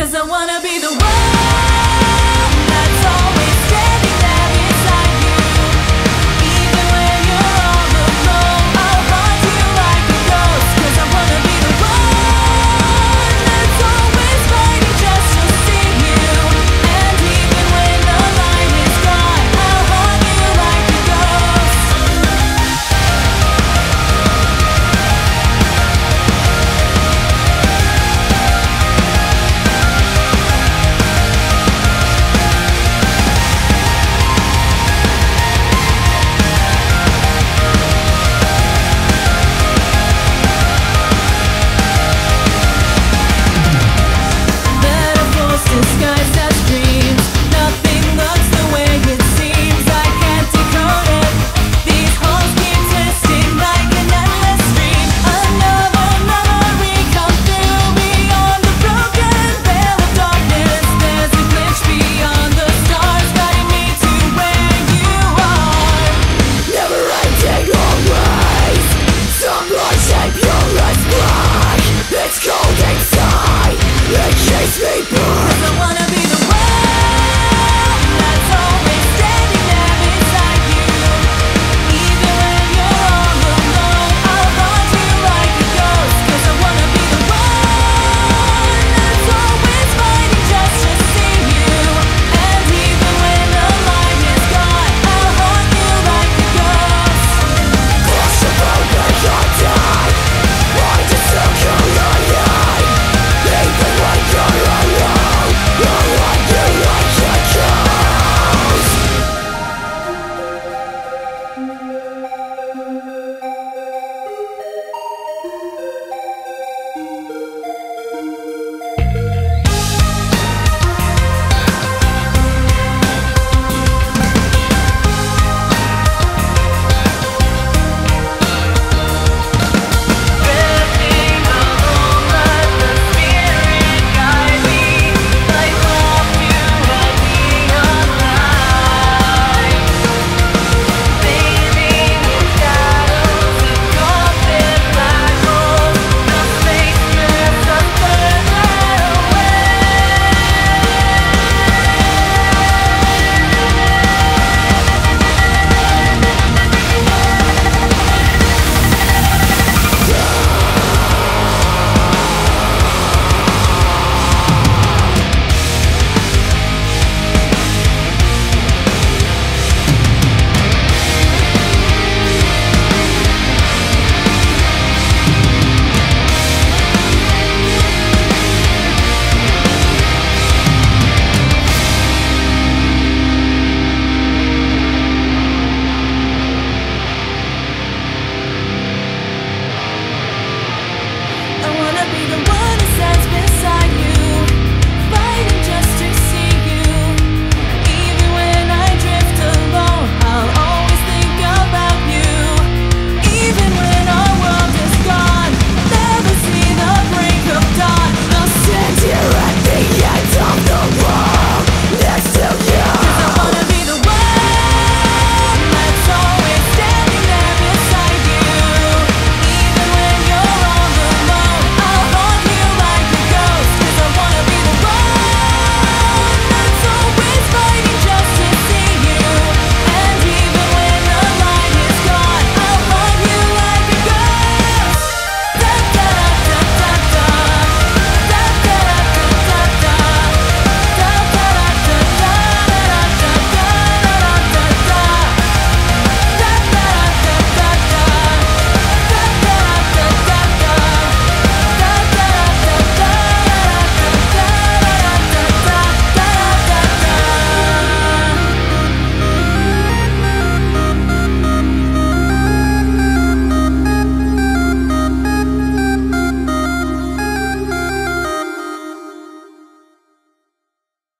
Cause I wanna be the one